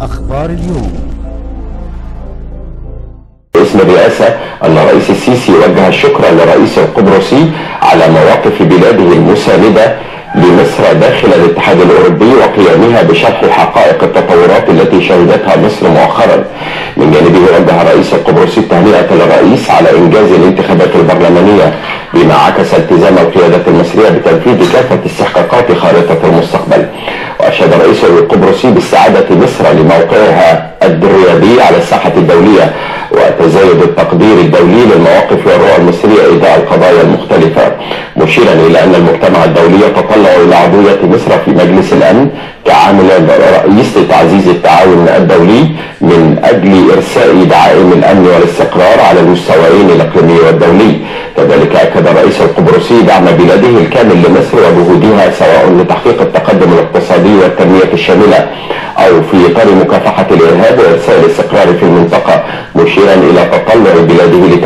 أخبار اليوم. باسم الرئاسة أن الرئيس السيسي وجه الشكر للرئيس القبرصي على مواقف بلاده المساندة لمصر داخل الاتحاد الأوروبي وقيامها بشرح حقائق التطورات التي شهدتها مصر مؤخرا. من جانبه وجه الرئيس القبرصي التهنئة للرئيس على إنجاز الانتخابات البرلمانية بما عكس التزام القيادة المصرية بتنفيذ كافة استحقاقات خارطة المستقبل. وأشاد الرئيس القبرصي بالسعادة مصر لموقعها الرياضي على الساحة الدولية وتزايد التقدير الدولي للمواقف والرؤى المصرية إزاء القضايا المختلفة مشيرا إلى أن المجتمع الدولي يتطلع إلى عضوية مصر في مجلس الأمن كعامل رئيس لتعزيز التعاون الدولي من أجل إرساء دعائم الأمن والاستقرار على المستويين الإقليمي والدولي. كذلك أكد الرئيس القبرصي دعم بلاده الكامل لمصر وجهودها سواء لتحقيق الشاملة أو في إطار مكافحة الإرهاب وإرساء الاستقرار في المنطقة مشيرا إلى تطلع بلاده لتعزيز